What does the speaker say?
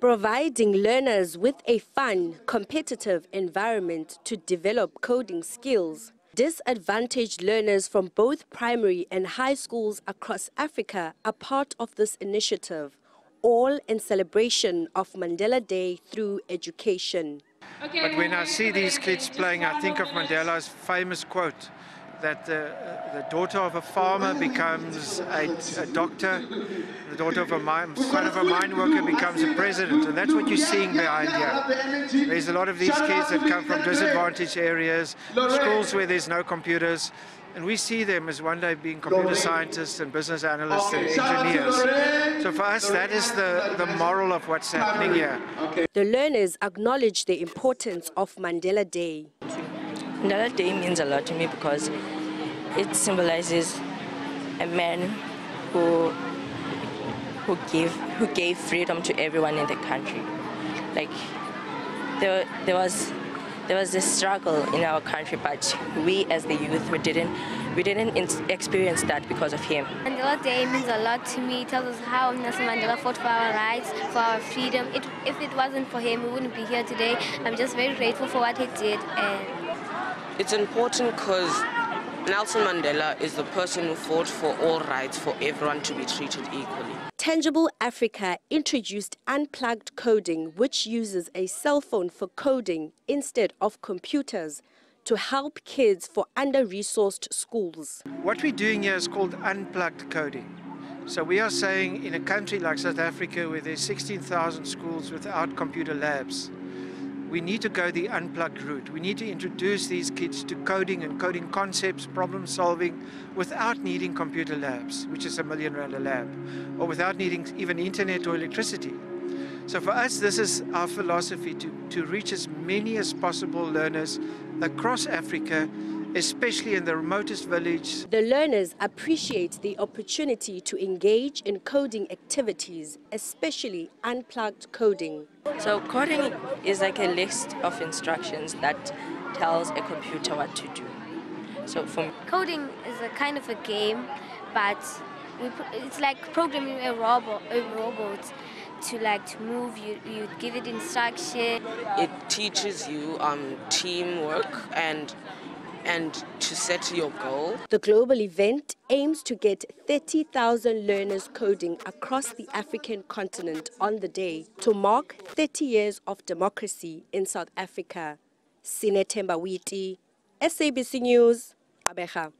providing learners with a fun, competitive environment to develop coding skills. Disadvantaged learners from both primary and high schools across Africa are part of this initiative, all in celebration of Mandela Day through education. But when I see these kids playing, I think of Mandela's famous quote that the, uh, the daughter of a farmer becomes a, a, doctor, the daughter of a mine, son of a mine worker becomes a president, and that's what you're seeing behind here. There's a lot of these kids that come from disadvantaged areas, schools where there's no computers, and we see them as one day being computer scientists and business analysts and engineers. So for us, that is the, the moral of what's happening here. The learners acknowledge the importance of Mandela Day. Mandela Day means a lot to me because it symbolizes a man who who gave who gave freedom to everyone in the country. Like there there was there was a struggle in our country, but we as the youth we didn't we didn't experience that because of him. Mandela Day means a lot to me. It tells us how Nelson Mandela fought for our rights, for our freedom. It, if it wasn't for him, we wouldn't be here today. I'm just very grateful for what he did. And it's important because Nelson Mandela is the person who fought for all rights for everyone to be treated equally. Tangible Africa introduced unplugged coding, which uses a cell phone for coding instead of computers to help kids for under-resourced schools. What we're doing here is called unplugged coding. So we are saying in a country like South Africa where there's 16,000 schools without computer labs, we need to go the unplugged route. We need to introduce these kids to coding and coding concepts, problem solving, without needing computer labs, which is a million rand a lab, or without needing even internet or electricity. So for us, this is our philosophy to, to reach as many as possible learners across Africa especially in the remotest villages. The learners appreciate the opportunity to engage in coding activities, especially unplugged coding. So coding is like a list of instructions that tells a computer what to do. So from coding is a kind of a game, but we, it's like programming a robot, a robot to like to move you you give it instruction it teaches you um, teamwork and and to set your goal. The global event aims to get 30,000 learners coding across the African continent on the day to mark 30 years of democracy in South Africa. Sinethemba Witi, SABC News, Gqeberha.